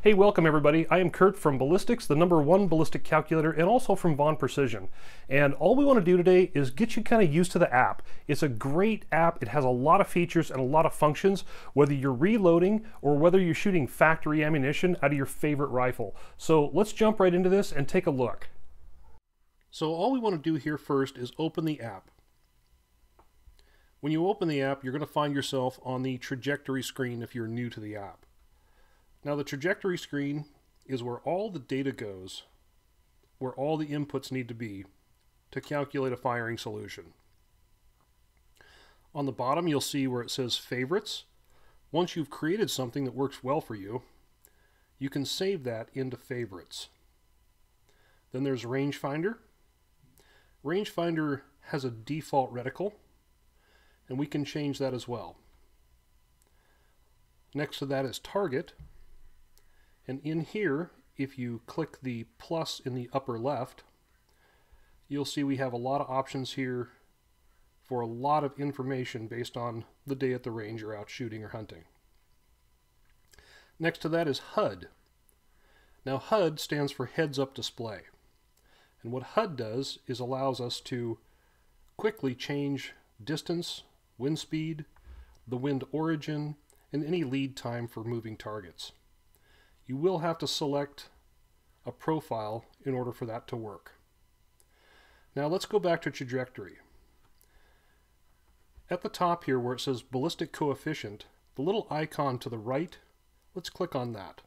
Hey, welcome everybody. I am Kurt from Ballistics, the number one ballistic calculator, and also from Vaughn Precision. And all we want to do today is get you kind of used to the app. It's a great app. It has a lot of features and a lot of functions, whether you're reloading or whether you're shooting factory ammunition out of your favorite rifle. So let's jump right into this and take a look. So all we want to do here first is open the app. When you open the app, you're going to find yourself on the trajectory screen if you're new to the app. Now the trajectory screen is where all the data goes, where all the inputs need to be to calculate a firing solution. On the bottom you'll see where it says favorites. Once you've created something that works well for you, you can save that into favorites. Then there's rangefinder. Rangefinder has a default reticle, and we can change that as well. Next to that is target, and in here, if you click the plus in the upper left, you'll see we have a lot of options here for a lot of information based on the day at the range you're out shooting or hunting. Next to that is HUD. Now HUD stands for Heads Up Display. And what HUD does is allows us to quickly change distance, wind speed, the wind origin, and any lead time for moving targets you will have to select a profile in order for that to work. Now let's go back to trajectory. At the top here where it says ballistic coefficient, the little icon to the right, let's click on that.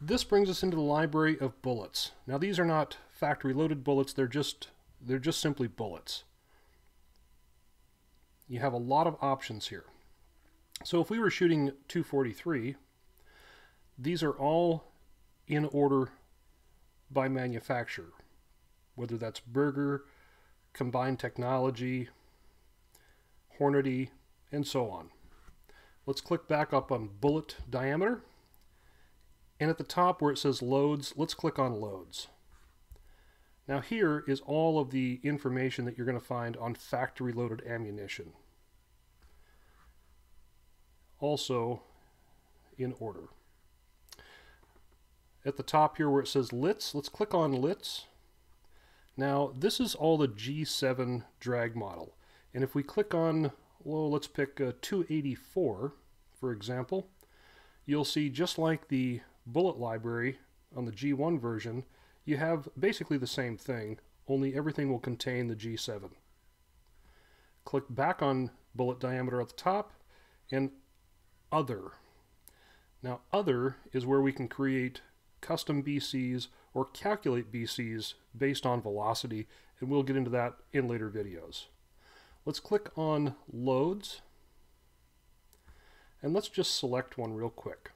This brings us into the library of bullets. Now these are not factory loaded bullets, they're just they're just simply bullets. You have a lot of options here. So if we were shooting 243, these are all in order by manufacturer, whether that's Berger, Combined Technology, Hornady, and so on. Let's click back up on bullet diameter. And at the top where it says loads, let's click on loads. Now here is all of the information that you're going to find on factory loaded ammunition also in order. At the top here where it says Litz, let's click on Litz. Now this is all the G7 drag model. And if we click on, well, let's pick uh, a 284, for example, you'll see just like the bullet library on the G1 version, you have basically the same thing, only everything will contain the G7. Click back on bullet diameter at the top, and other. Now other is where we can create custom BCs or calculate BCs based on velocity and we'll get into that in later videos. Let's click on loads and let's just select one real quick.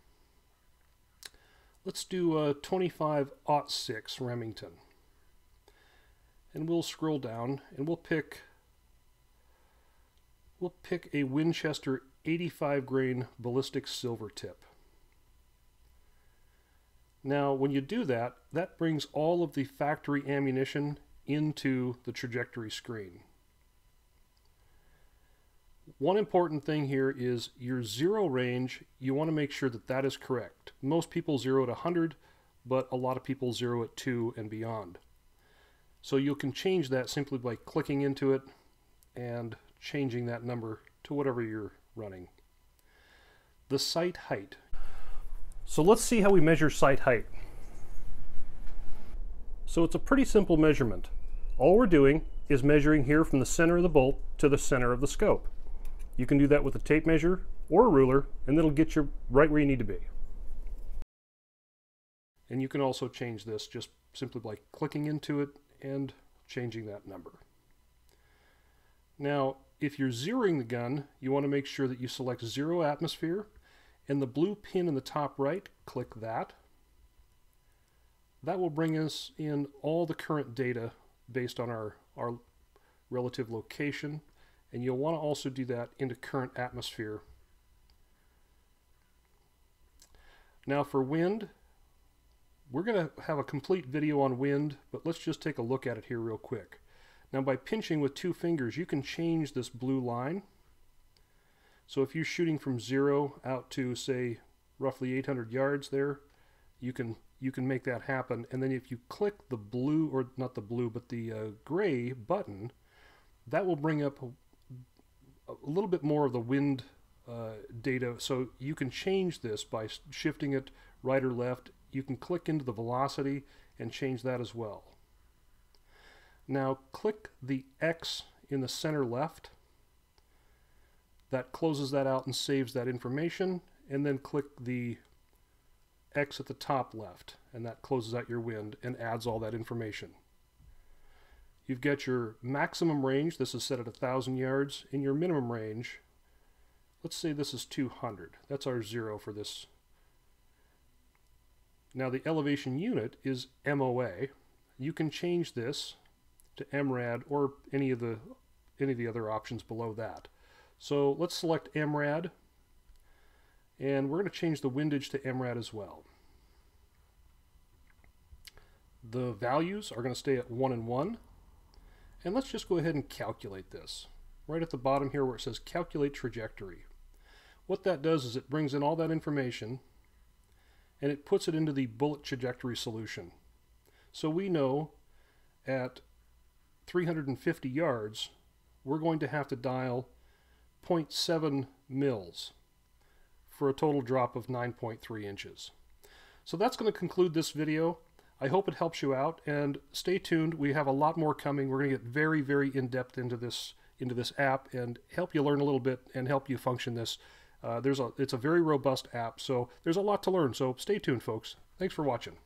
Let's do a 25-06 Remington and we'll scroll down and we'll pick we'll pick a Winchester 85 grain ballistic silver tip. Now when you do that, that brings all of the factory ammunition into the trajectory screen. One important thing here is your zero range, you want to make sure that that is correct. Most people zero at 100, but a lot of people zero at 2 and beyond. So you can change that simply by clicking into it and changing that number to whatever you're running. The sight height. So let's see how we measure sight height. So it's a pretty simple measurement. All we're doing is measuring here from the center of the bolt to the center of the scope. You can do that with a tape measure or a ruler and it'll get you right where you need to be. And you can also change this just simply by clicking into it and changing that number. Now, if you're zeroing the gun, you want to make sure that you select zero atmosphere and the blue pin in the top right, click that. That will bring us in all the current data based on our, our relative location and you'll want to also do that into current atmosphere. Now for wind, we're going to have a complete video on wind, but let's just take a look at it here real quick. Now by pinching with two fingers, you can change this blue line. So if you're shooting from zero out to say roughly 800 yards there, you can you can make that happen. And then if you click the blue, or not the blue, but the uh, gray button, that will bring up a, a little bit more of the wind uh, data. So you can change this by shifting it right or left. You can click into the velocity and change that as well. Now click the X in the center left. That closes that out and saves that information. And then click the X at the top left, and that closes out your wind and adds all that information. You've got your maximum range, this is set at 1,000 yards, in your minimum range, let's say this is 200. That's our zero for this. Now the elevation unit is MOA. You can change this to MRAD or any of the any of the other options below that. So let's select MRAD and we're going to change the windage to MRAD as well. The values are going to stay at 1 and 1. And let's just go ahead and calculate this. Right at the bottom here where it says calculate trajectory. What that does is it brings in all that information and it puts it into the bullet trajectory solution. So we know at 350 yards we're going to have to dial 0.7 mils for a total drop of 9.3 inches. So that's going to conclude this video. I hope it helps you out and stay tuned. We have a lot more coming. We're going to get very, very in-depth into this into this app and help you learn a little bit and help you function this. Uh, there's a, it's a very robust app, so there's a lot to learn. So stay tuned, folks. Thanks for watching.